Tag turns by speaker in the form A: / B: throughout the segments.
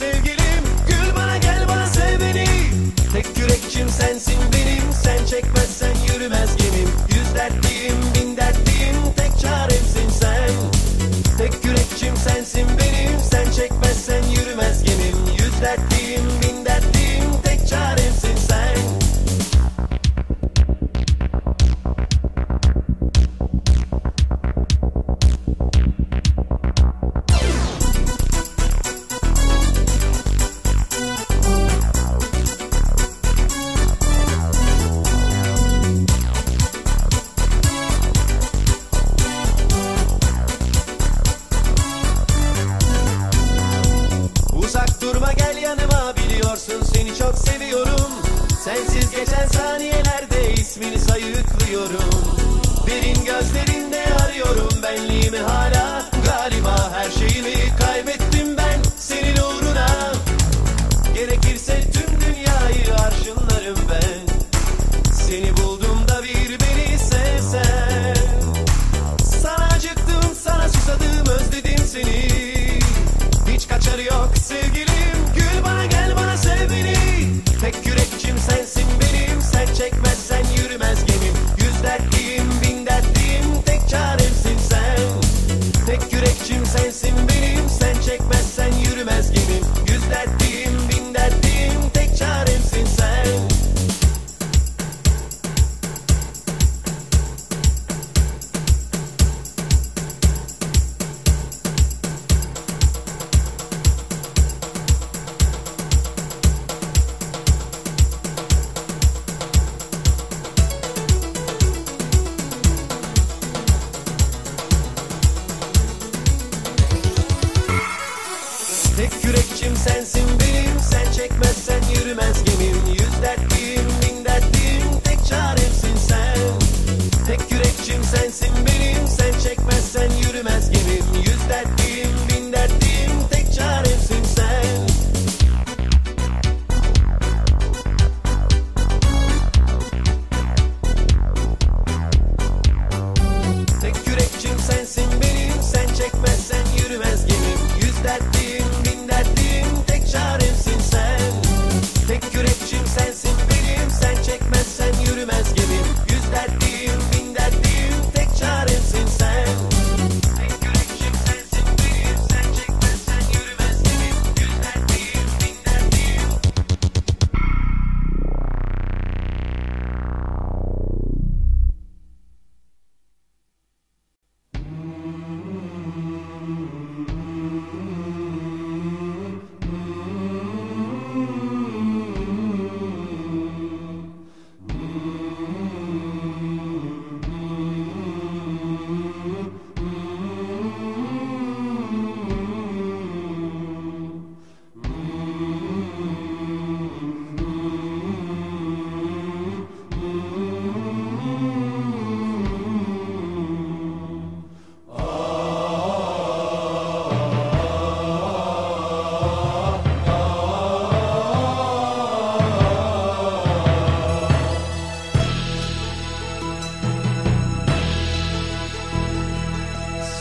A: sevgili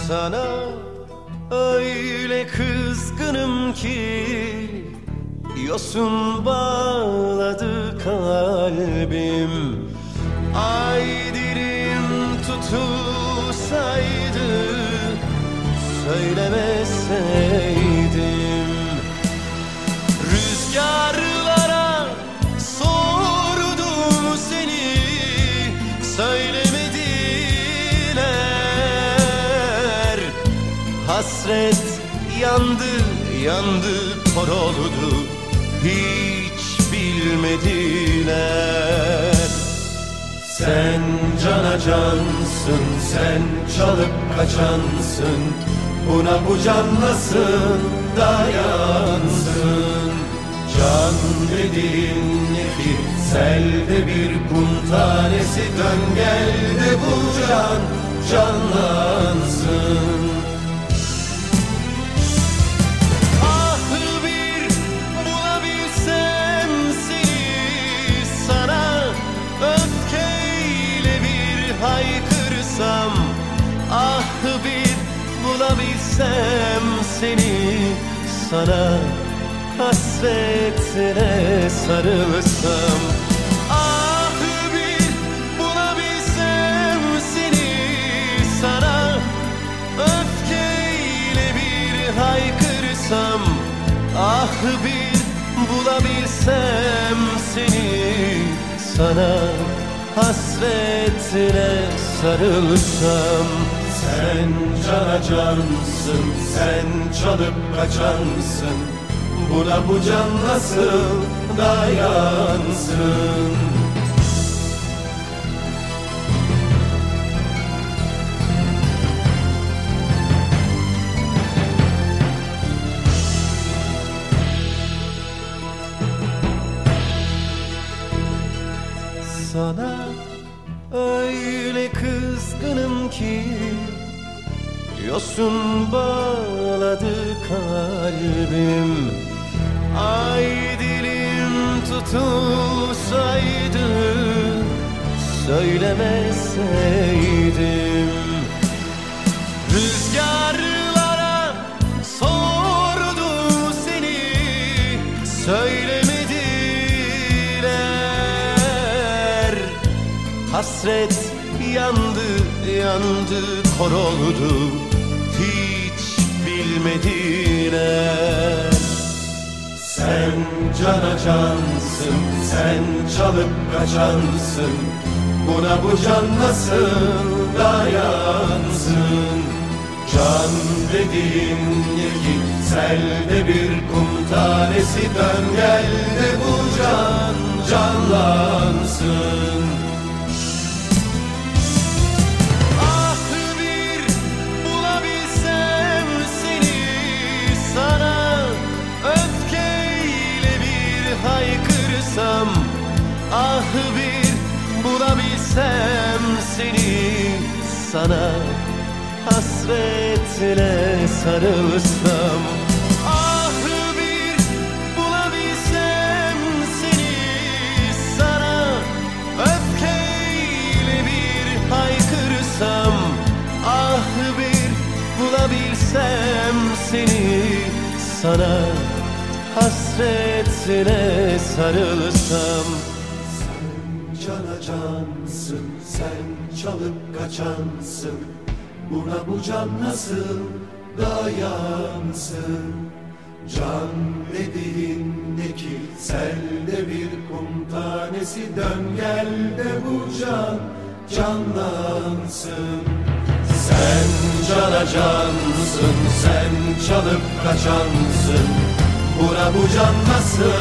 A: sana. Öyle kızgınım ki Yosun bağladı kalbim. Ay dilim tutulsaydı Söylemeseydim yandı yandı oldu hiç bilmediler. Sen cana cansın sen çalıp kaçansın. Buna bu can nasıl dayansın? Can dediğin nefis Selde bir kum tanesi dön gel bu can canlansın haykırsam Ah bir bulabilsem seni sana hasretine sarılsam. Ah bir bulabilsem seni sana Öfkeyle bir haykırsam Ah bir bulabilsem seni sana hasretine sarılsam. Sen cana cansın sen çalıp kaçansın. Buna bu can nasıl dayansın Söylemeseydim Rüzgarlara sordu seni Söylemediler. Hasret yandı yandı kor oldu Hiç bilmediler. Sen cana cansın sen çalıp kaçansın Buna bu can nasıl dayansın? Can dediğin ki selde bir kum tanesi dön gel de bu can canlansın. Ah bir bulabilsem seni sana Hasretle sarılsam. Ah bir bulabilsem seni sana Öfkeyle bir haykırsam. Ah bir bulabilsem seni sana Hasretine sarılsam
B: cansın sen çalıp kaçansın. Buna bu can nasıl dayansın? Can dediğindeki selde bir kum tanesi. Dön gel de bu can canlansın.
A: Sen cana cansın sen çalıp kaçansın. Buna bu can nasıl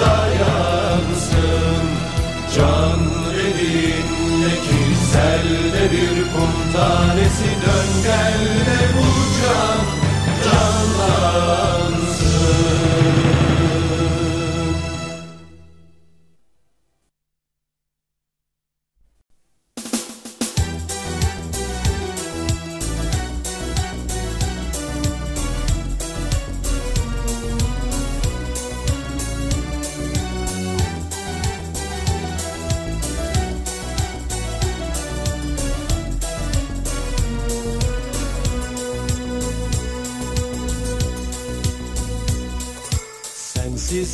A: dayansın? Can selde bir kum tanesi Dön gel de bu can canlansın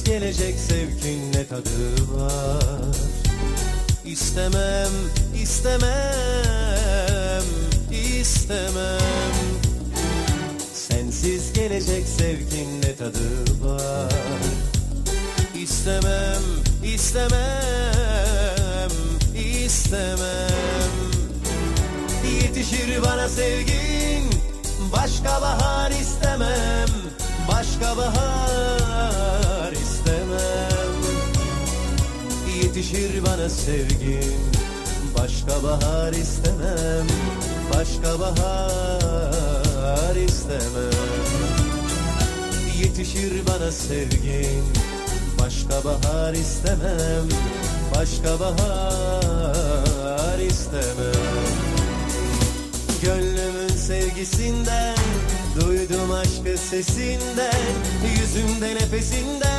A: gelecek sevkin ne tadı var? İstemem, istemem, istemem. Sensiz gelecek sevkin ne tadı var? İstemem, istemem, istemem. Yetişir bana sevgin Başka bahar istemem Başka bahar Yetişir bana sevgin Başka bahar istemem Başka bahar istemem. Yetişir bana sevgin Başka bahar istemem Başka bahar istemem. Gönlümün sevgisinden Duydum aşkı sesinden Yüzümde nefesinden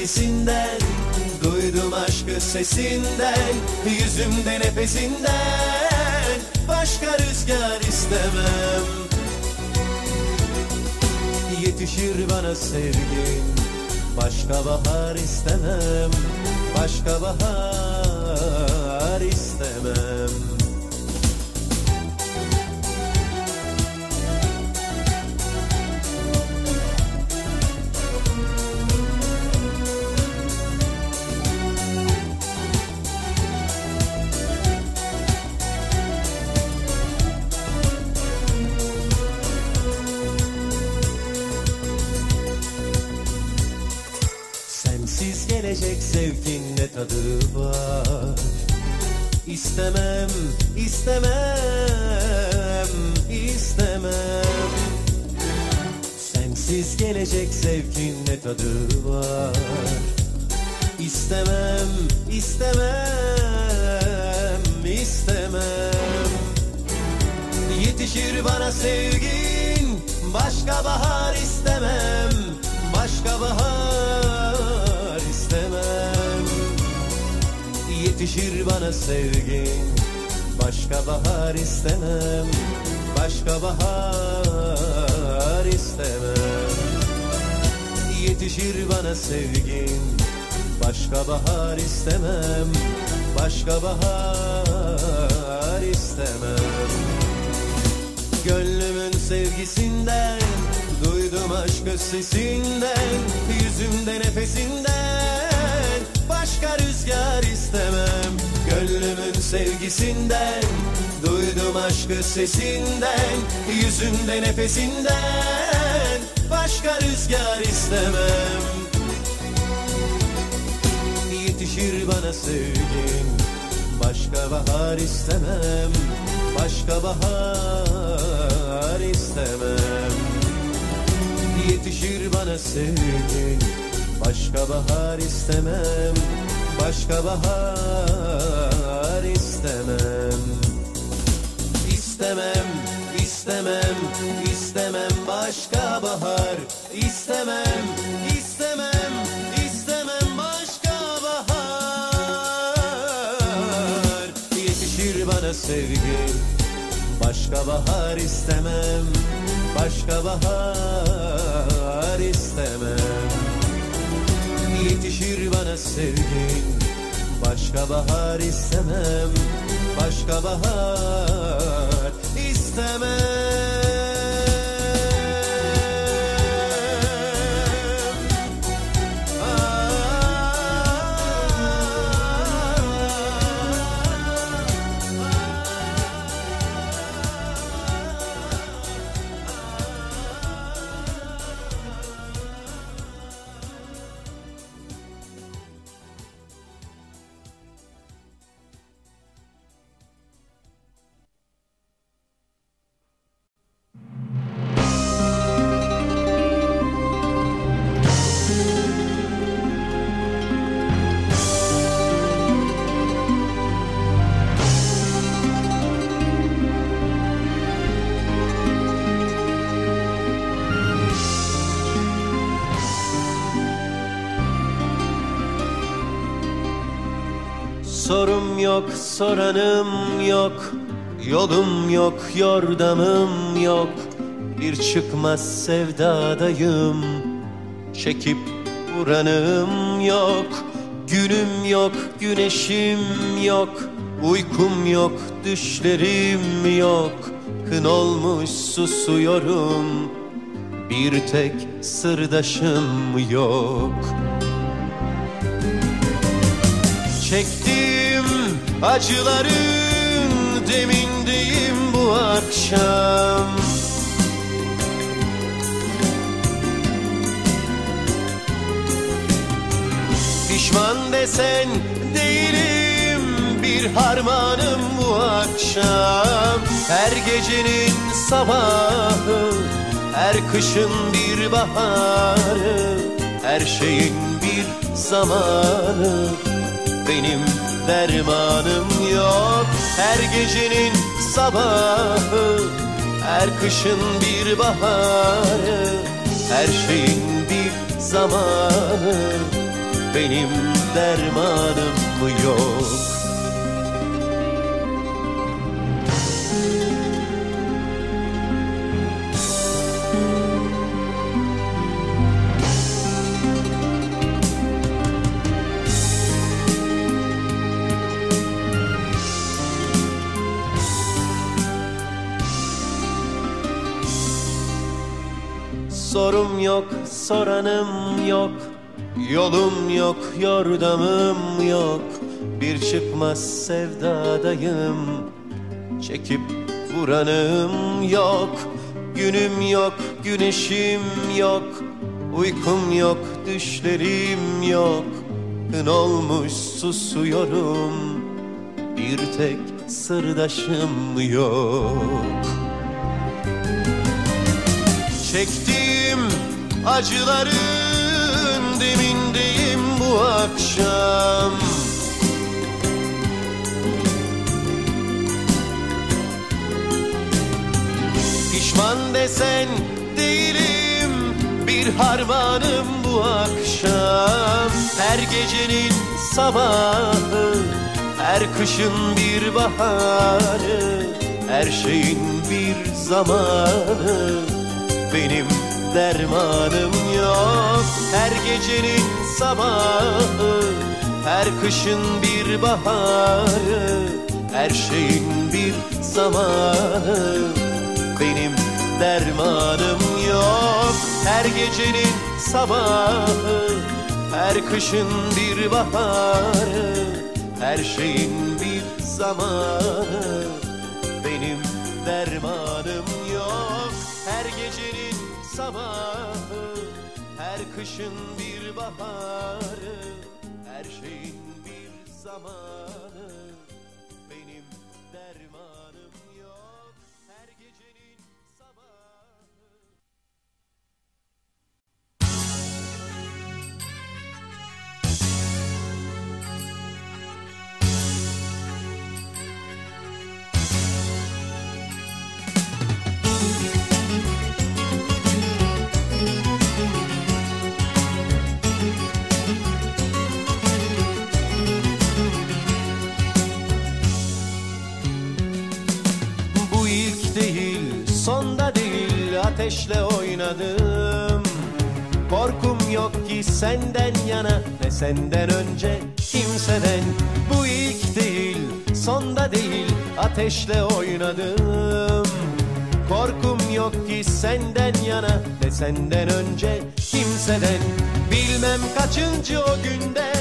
A: sevgisinden Duydum aşkı sesinden Yüzümde nefesinden Başka rüzgar istemem. Yetişir bana sevgin Başka bahar istemem Başka bahar istemem zevkin ne tadı var? İstemem, istemem, istemem. Sensiz gelecek zevkin ne tadı var? İstemem, istemem, istemem. Yetişir bana sevgin Başka bahar Yetişir bana sevgin. Başka bahar istemem Başka bahar istemem. Yetişir bana sevgin. Başka bahar istemem Başka bahar istemem. Gönlümün sevgisinden Duydum aşkı sesinden Yüzümde nefesinden. Başka rüzgar istemem. Gönlümün sevgisinden Duydum aşkı sesinden Yüzümde nefesinden. Başka rüzgar istemem. Yetişir bana sevgin Başka bahar istemem. Başka bahar istemem. Yetişir bana sevgin Başka bahar istemem Başka bahar istemem. İstemem, istemem, istemem başka bahar. İstemem, istemem, istemem başka bahar. Yetişir bana sevgin Başka bahar istemem. Başka bahar istemem Yetişir bana sevgin. Başka bahar istemem Başka bahar istemem Sorum yok, soranım yok. Yolum yok, yordamım yok. Bir çıkmaz sevdadayım. Çekip vuranım yok. Günüm yok, güneşim yok. Uykum yok, düşlerim yok. Kın olmuş susuyorum. Bir tek sırdaşım yok. Çektiğim Acıların demindeyim bu akşam. Pişman desen değilim bir harmanım bu akşam. Her gecenin sabahı her kışın bir baharı Her şeyin bir zamanı. Benim dermanım yok Her gecenin sabahı Her kışın bir baharı Her şeyin bir zamanı. Benim dermanım yok Sorum yok, soranım yok. Yolum yok, yordamım yok. Bir çıkmaz sevdadayım. Çekip vuranım yok. Günüm yok, güneşim yok. Uykum yok, düşlerim yok. Gün olmuş susuyorum. Bir tek sırdaşım yok. Çektiğim acıların demindeyim bu akşam. Pişman desen değilim bir harmanım bu akşam. Her gecenin sabahı her kışın bir baharı Her şeyin bir zamanı benim dermanım yok. Her gecenin sabahı Her kışın bir baharı Her şeyin bir zamanı. Benim dermanım yok. Her gecenin sabahı Her kışın bir baharı Her şeyin bir zamanı. Benim dermanım yok. Her gecenin sabahı Her kışın bir baharı Her şeyin bir zamanı Ateşle oynadım. Korkum yok ki senden yana Ve senden önce kimseden. Bu ilk değil, sonda değil Ateşle oynadım. Korkum yok ki senden yana Ve senden önce kimseden. Bilmem kaçıncı o günde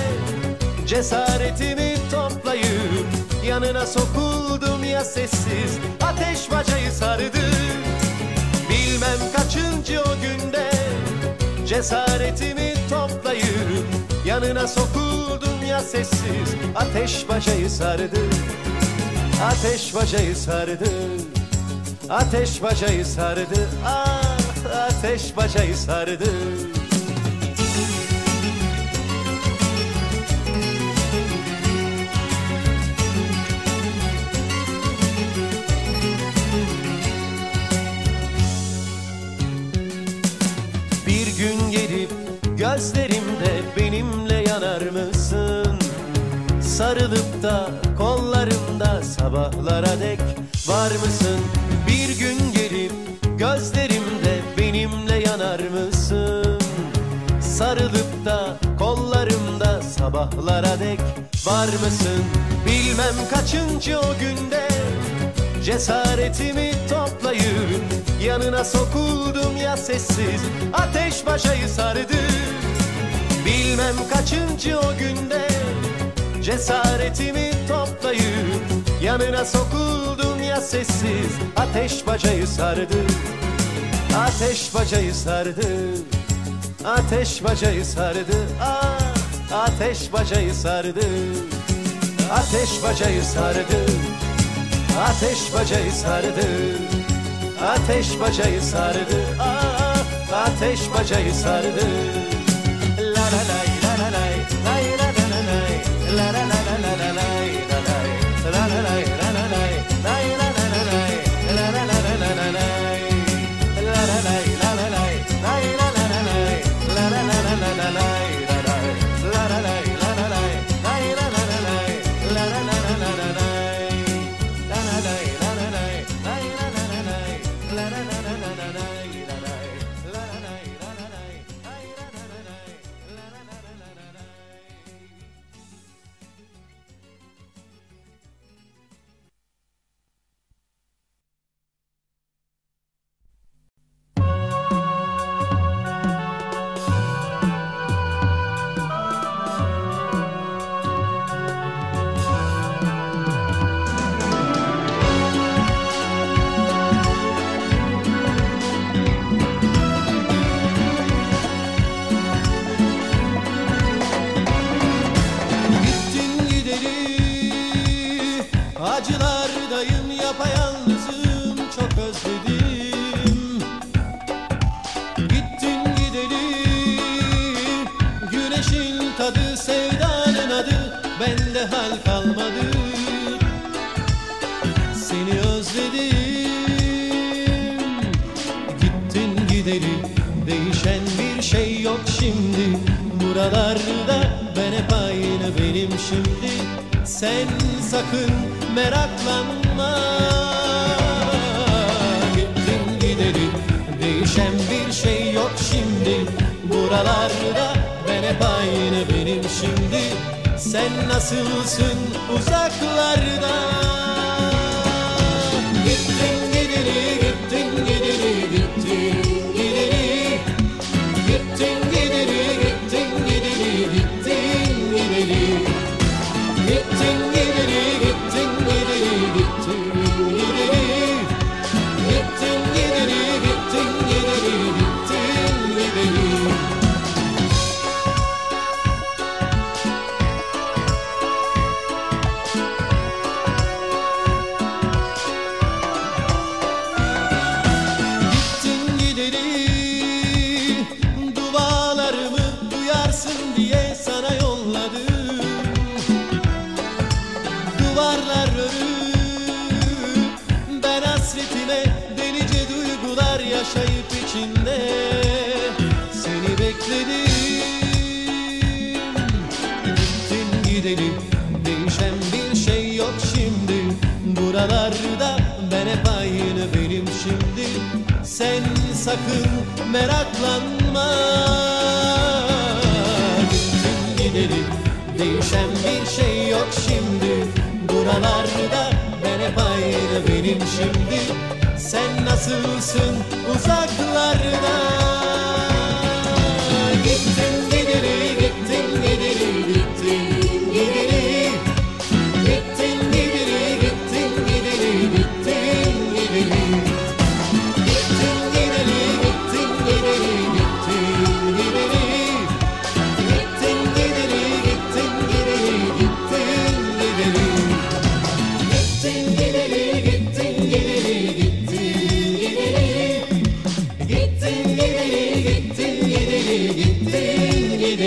A: Cesaretimi toplayıp Yanına sokuldum ya sessiz. Ateş bacayı sardı Bilmem kaçıncı o günde Cesaretimi toplayıp Yanına sokuldum ya sessiz. Ateş bacayı sardı Ateş bacayı sardı Ateş bacayı sardı. Ah ateş bacayı sardı gözlerimde benimle yanar mısın? Sarılıp da kollarımda sabahlara dek var mısın? Bir gün gelip gözlerimde benimle yanar mısın? Sarılıp da kollarımda sabahlara dek var mısın? Bilmem kaçıncı o günde Cesaretimi toplayıp Yanına sokuldum ya sessiz Ateş başayı sardı. Bilmem kaçıncı o günde Cesaretimi toplayıp Yanına sokuldum ya sessiz Ateş bacayı sardı. Ateş bacayı sardı Ateş bacayı sardı. Ah, Ateş bacayı sardı Ateş bacayı sardı. Ateş bacayı sardı Ateş bacayı sardı ah, Ateş bacayı sardı. La la la. şimdi? Buralarda ben hep aynı benim şimdi. Sen sakın meraklanma. Gittin gidelim değişen bir şey yok şimdi. Buralarda ben hep aynı benim şimdi. Sen nasılsın uzaklarda? sakın meraklanma. Gittim gidelim değişen bir şey yok şimdi. Buralarda ben hep aynı benim şimdi. Sen nasılsın uzak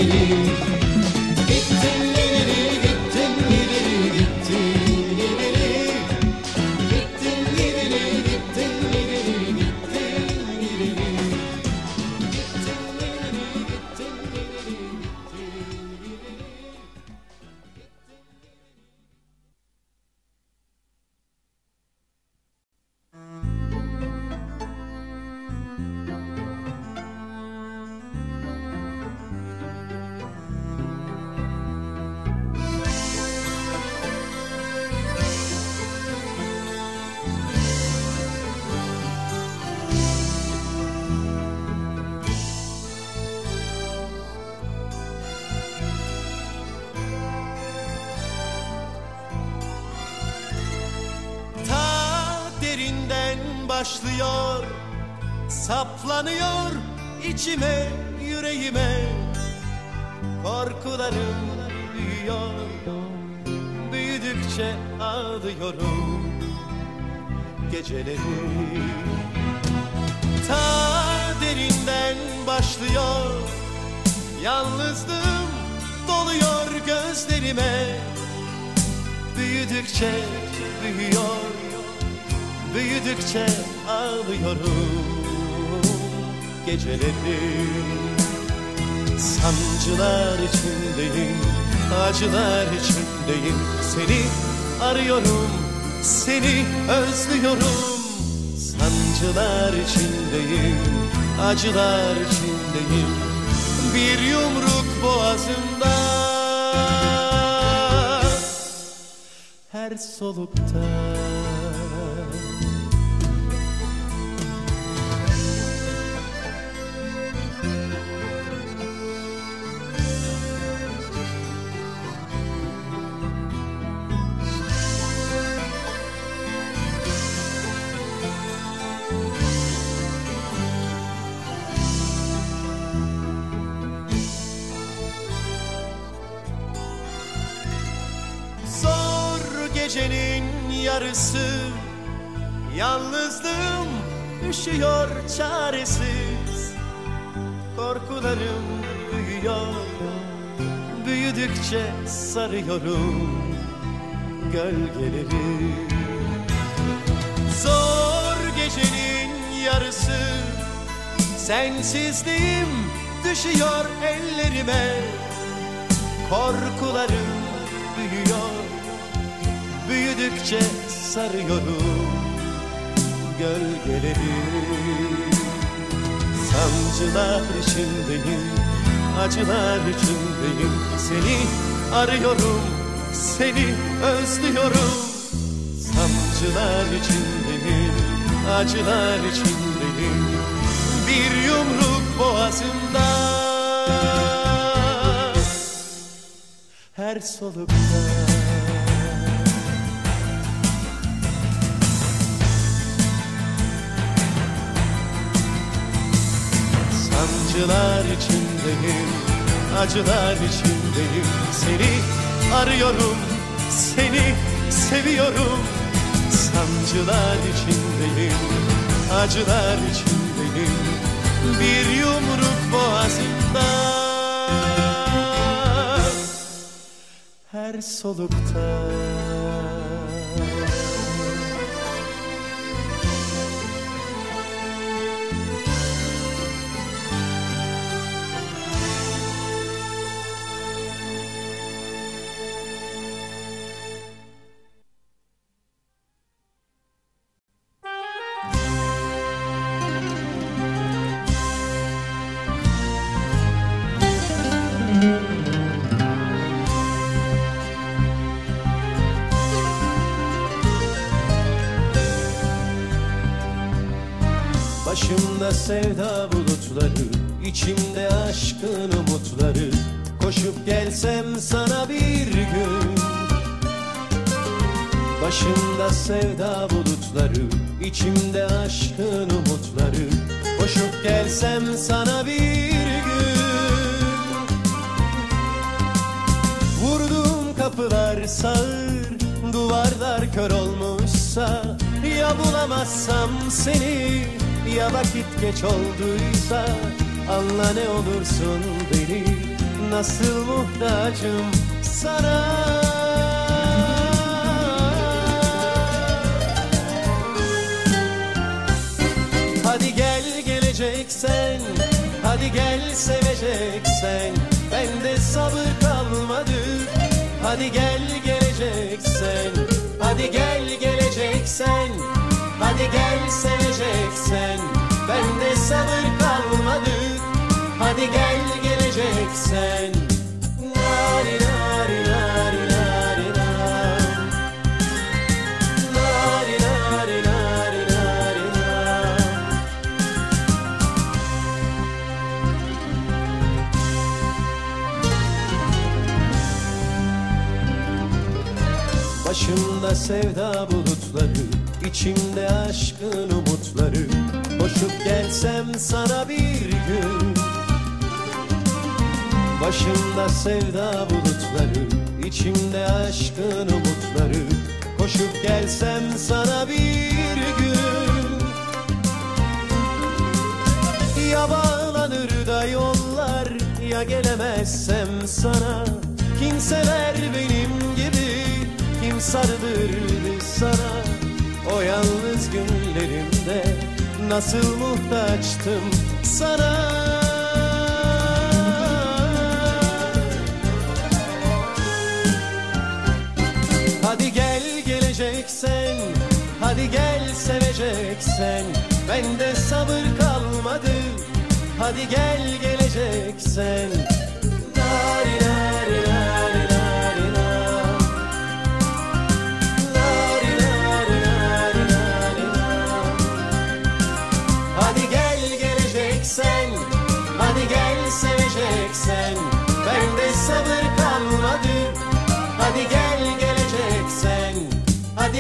A: feliz. Yalnızlığım doluyor gözlerime. Büyüdükçe büyüyor Büyüdükçe ağlıyorum. Geceleri Sancılar içindeyim, acılar içindeyim. Seni arıyorum, seni özlüyorum. Sancılar içindeyim, acılar içindeyim Bir yumruk boğazımda. Her solukta yarısı. Yalnızlığım üşüyor çaresiz. Korkularım büyüyor. Büyüdükçe sarıyorum gölgeleri. Zor gecenin yarısı. Sensizliğim düşüyor ellerime. Korkularım büyüyor Büyüdükçe sarıyorum gölgeleri Sancılar içindeyim, acılar içindeyim. Seni arıyorum, seni özlüyorum. Sancılar içindeyim, acılar içindeyim. Bir yumruk boğazımda. Her solukta Sancılar içindeyim, acılar içindeyim. Seni arıyorum, seni seviyorum. Sancılar içindeyim, acılar içindeyim. Bir yumruk boğazımda. Her solukta sevda bulutları içimde aşkın umutları. Koşup gelsem sana bir gün. Başımda sevda bulutları içimde aşkın umutları. Koşup gelsem sana bir gün. Vurduğum kapılar sağır Duvarlar kör olmuşsa Ya bulamazsam seni Ya vakit geç olduysa Anla ne olursun beni Nasıl muhtacım sana? Hadi gel geleceksen Hadi gel seveceksen Bende sabır kalmadı. Hadi gel geleceksen Hadi gel geleceksen Hadi gel seveceksen Bende sabır kalmadı. Hadi gel geleceksen. Nari nari nari nari nari Nari nari nari Başımda sevda aşkın umutları. Koşup gelsem sana bir gün. Başımda sevda bulutları içimde aşkın umutları. Koşup gelsem sana bir gün. Ya bağlanır da yollar Ya gelemezsem sana. Kim sever benim gibi Kim sarılırdı sana O yalnız günlerimde Nasıl muhtaçtım sana? Hadi gel geleceksen Hadi gel seveceksen Bende sabır kalmadı. Hadi gel geleceksen Lari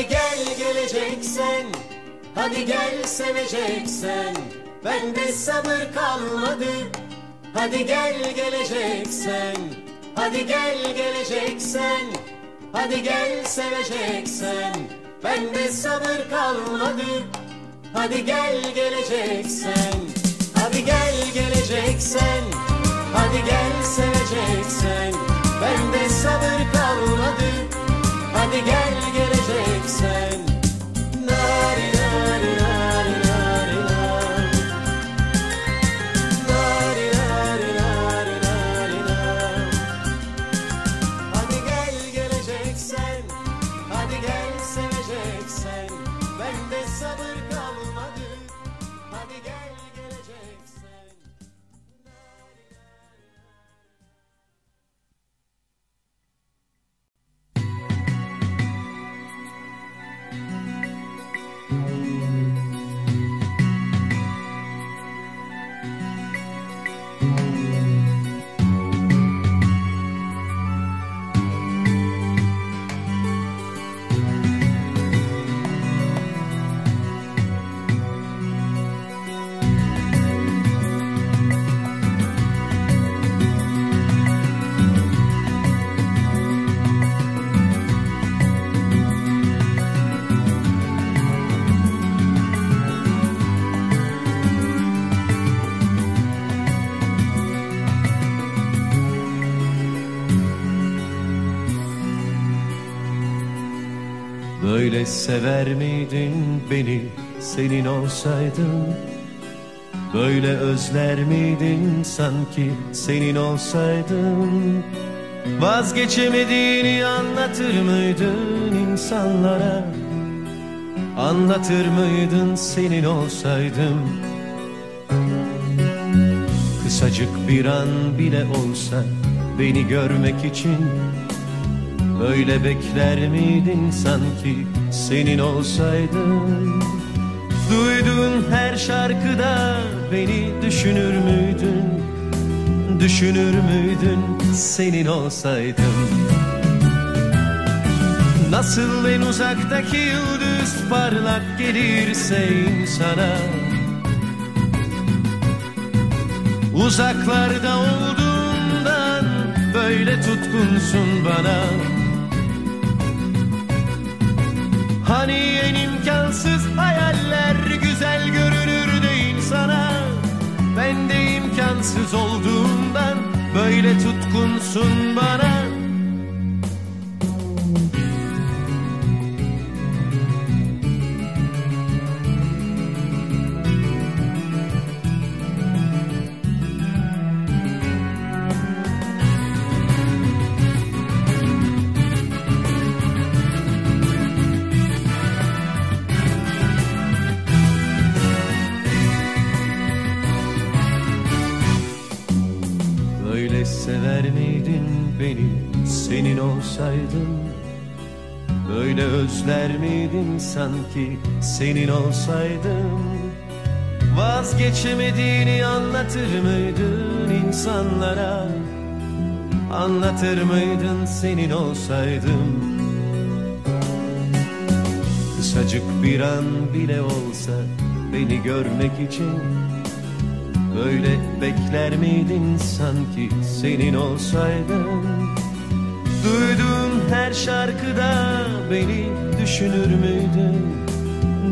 A: Hadi gel geleceksen Hadi gel seveceksen Bende sabır kalmadı. Hadi gel geleceksen Hadi gel geleceksen Hadi gel seveceksen Bende sabır kalmadı. Hadi gel geleceksen Hadi gel geleceksen Hadi gel seveceksen Bende sabır kalmadı Hadi gel geleceksen Sever miydin beni senin olsaydım Böyle özler miydin sanki senin olsaydım Vazgeçemediğini anlatır mıydın insanlara? Anlatır mıydın senin olsaydım Kısacık bir an bile olsa beni görmek için Böyle bekler miydin sanki senin olsaydım Duyduğun her şarkıda beni düşünür müydün? Düşünür müydün senin olsaydım Nasıl en uzaktaki yıldız parlak gelirse insana? Uzaklarda olduğundan böyle tutkunsun bana Hani en imkansız hayaller güzel görünür de insana? Ben de imkansız olduğundan böyle tutkunsun bana senin olsaydım Böyle özler miydin sanki senin olsaydım? Vazgeçemediğini anlatır mıydın insanlara? Anlatır mıydın senin olsaydım? Kısacık bir an bile olsa beni görmek için Böyle bekler miydin sanki senin olsaydın Duyduğun her şarkıda beni düşünür müydün?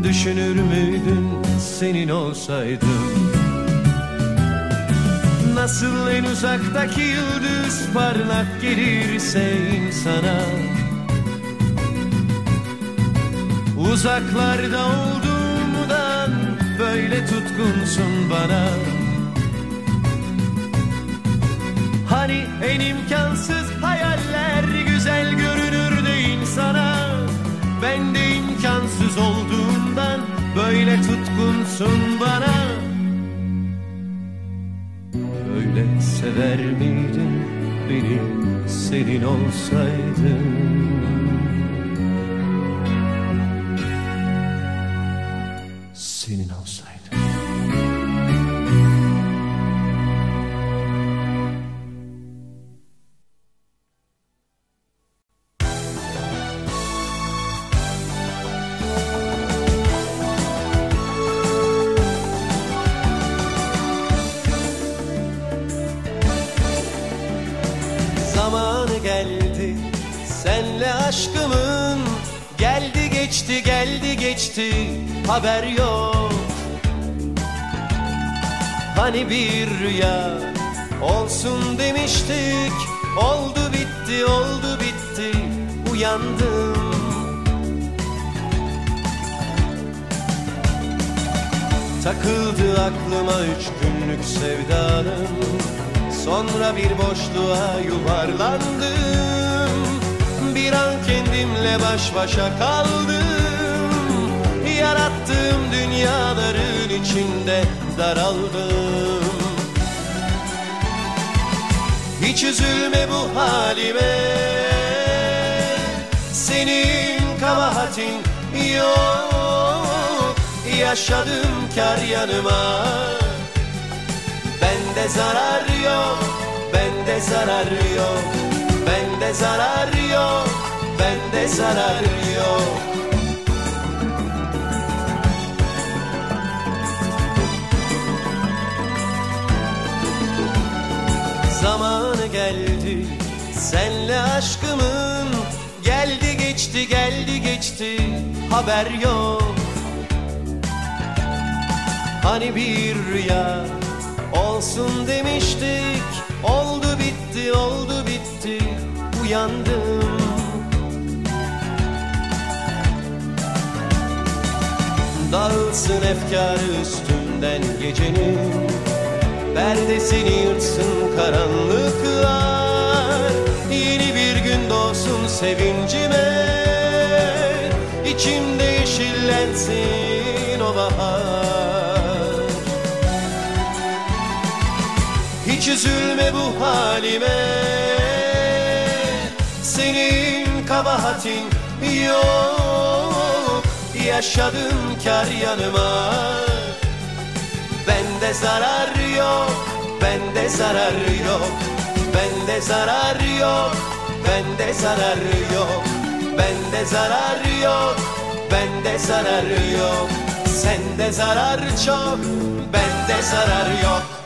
A: Düşünür müydün senin olsaydım Nasıl en uzaktaki yıldız parlak gelirse insana? Uzaklarda olduğumdan böyle tutkunsun bana. Hani en imkansız imkansız olduğundan böyle tutkunsun bana. Böyle sever miydin beni senin olsaydın aşkımın. Geldi geçti geldi geçti haber yok. Hani bir rüya olsun demiştik. Oldu bitti oldu bitti uyandım. Takıldı aklıma üç günlük sevdanım. Sonra bir boşluğa yuvarlandım Bir an kendimle baş başa kaldım. Yarattığım dünyaların içinde daraldım. Hiç üzülme bu halime. Senin kabahatin yok. Yaşadım kar yanıma. Bende zarar yok Bende zarar yok Bende zarar yok Bende zarar yok. Zamanı geldi senle aşkımın. Geldi geçti geldi geçti haber yok. Hani bir rüya olsun demiştik Oldu bitti oldu uyandım. Dağılsın efkarı üstünden gecenin Perdesini yırtsın karanlıklar. Yeni bir gün doğsun sevincime İçimde yeşillensin o bahar. Hiç üzülme bu halime Senin kabahatin yok. Yaşadım kar yanıma. Bende zarar yok Bende zarar yok. Bende zarar yok Bende zarar yok. Bende zarar yok Bende zarar yok. Sende zarar çok Bende zarar yok